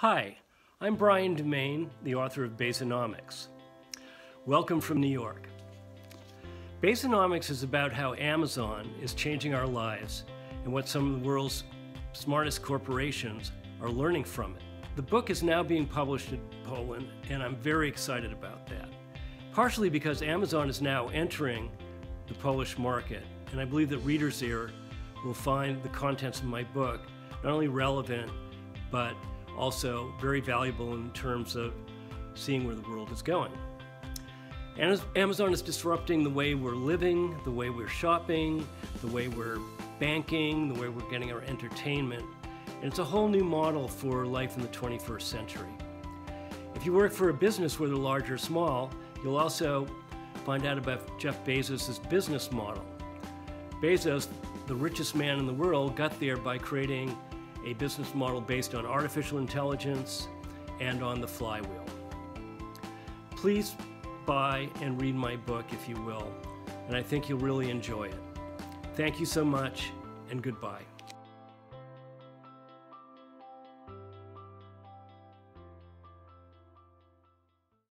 Hi, I'm Brian Dumaine, the author of Bezonomics. Welcome from New York. Bezonomics is about how Amazon is changing our lives and what some of the world's smartest corporations are learning from it. The book is now being published in Poland, and I'm very excited about that. Partially because Amazon is now entering the Polish market, and I believe that readers here will find the contents of my book not only relevant, but also very valuable in terms of seeing where the world is going. Amazon is disrupting the way we're living, the way we're shopping, the way we're banking, the way we're getting our entertainment. And it's a whole new model for life in the 21st century. If you work for a business, whether large or small, you'll also find out about Jeff Bezos' business model. Bezos, the richest man in the world, got there by creating a business model based on artificial intelligence and on the flywheel. Please buy and read my book if you will, and I think you'll really enjoy it. Thank you so much, and goodbye.